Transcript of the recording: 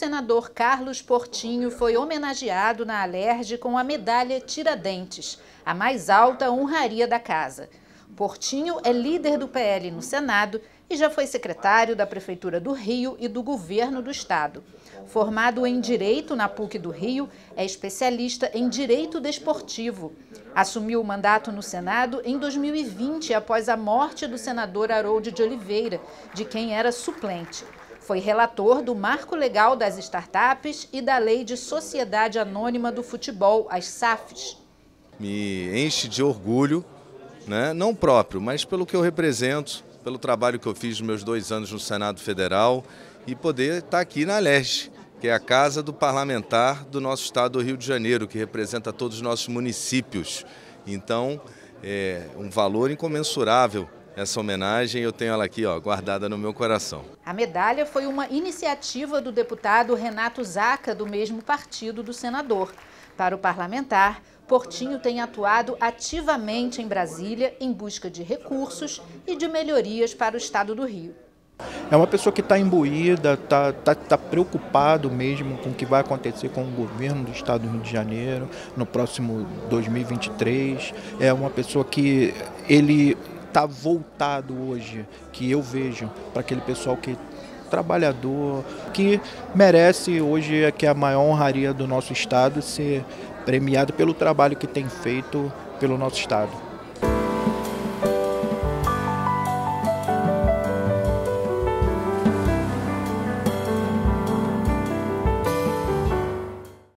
senador Carlos Portinho foi homenageado na Alerj com a medalha Tiradentes, a mais alta honraria da casa. Portinho é líder do PL no Senado e já foi secretário da Prefeitura do Rio e do Governo do Estado. Formado em Direito na PUC do Rio, é especialista em Direito Desportivo. Assumiu o mandato no Senado em 2020, após a morte do senador Harold de Oliveira, de quem era suplente. Foi relator do Marco Legal das Startups e da Lei de Sociedade Anônima do Futebol, as SAFs. Me enche de orgulho, né? não próprio, mas pelo que eu represento, pelo trabalho que eu fiz nos meus dois anos no Senado Federal e poder estar aqui na Leste, que é a casa do parlamentar do nosso estado do Rio de Janeiro, que representa todos os nossos municípios. Então, é um valor incomensurável essa homenagem, eu tenho ela aqui ó, guardada no meu coração. A medalha foi uma iniciativa do deputado Renato Zaca, do mesmo partido do senador. Para o parlamentar, Portinho tem atuado ativamente em Brasília em busca de recursos e de melhorias para o estado do Rio. É uma pessoa que está imbuída, está tá, tá preocupado mesmo com o que vai acontecer com o governo do estado do Rio de Janeiro no próximo 2023. É uma pessoa que ele está voltado hoje, que eu vejo, para aquele pessoal que trabalhador, que merece hoje é que é a maior honraria do nosso estado ser premiado pelo trabalho que tem feito pelo nosso Estado.